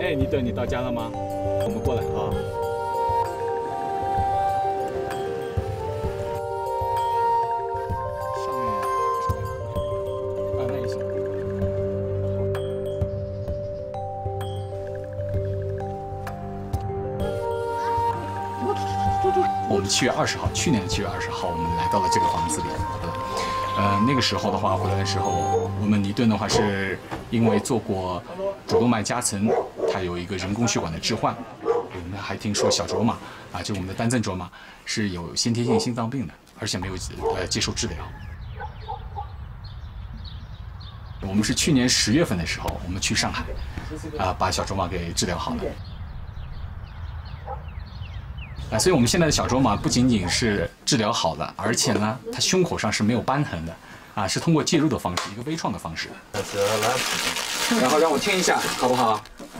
哎，你等你到家了吗？我们过来啊。上面啊，那也行。我们七月二十号，去年的七月二十号，我们来到了这个房子里。呃，那个时候的话，回来的时候，我们尼顿的话是因为做过主动脉夹层，它有一个人工血管的置换。我们还听说小卓玛啊，就我们的单赠卓玛是有先天性心脏病的，而且没有呃接受治疗。我们是去年十月份的时候，我们去上海，啊，把小卓玛给治疗好了。啊，所以我们现在的小卓玛不仅仅是治疗好了，而且呢，它胸口上是没有瘢痕的，啊，是通过介入的方式，一个微创的方式。然后让我听一下，好不好？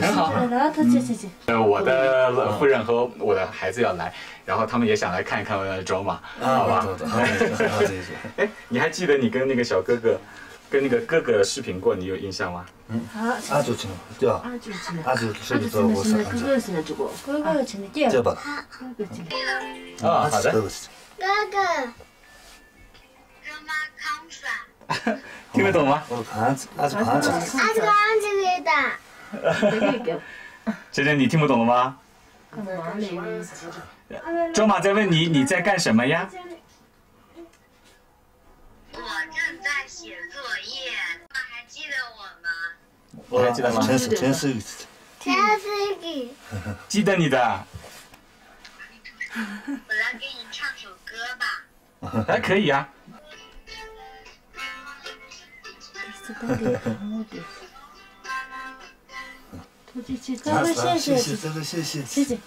很好。呃，我的夫人和我的孩子要来，然后他们也想来看一看我的卓玛，好吧？哎，你还记得你跟那个小哥哥，跟那个哥哥视频过，你有印象吗？嗯。阿祖亲，对吧？阿祖亲，阿祖是你做我哥哥是那这个，哥哥亲的第二个。哥哥亲的。啊，好的。哥哥。听得懂吗？阿子，阿子，阿子，阿子，阿子的。姐姐，你听不懂了吗？周马在问你，你在干什么呀？我正在写作业，妈还记得我吗？我还记得吗？真是，真是，真是记得你的。我来给你唱首歌吧。还可以呀。哥哥谢谢，哥哥谢谢，哥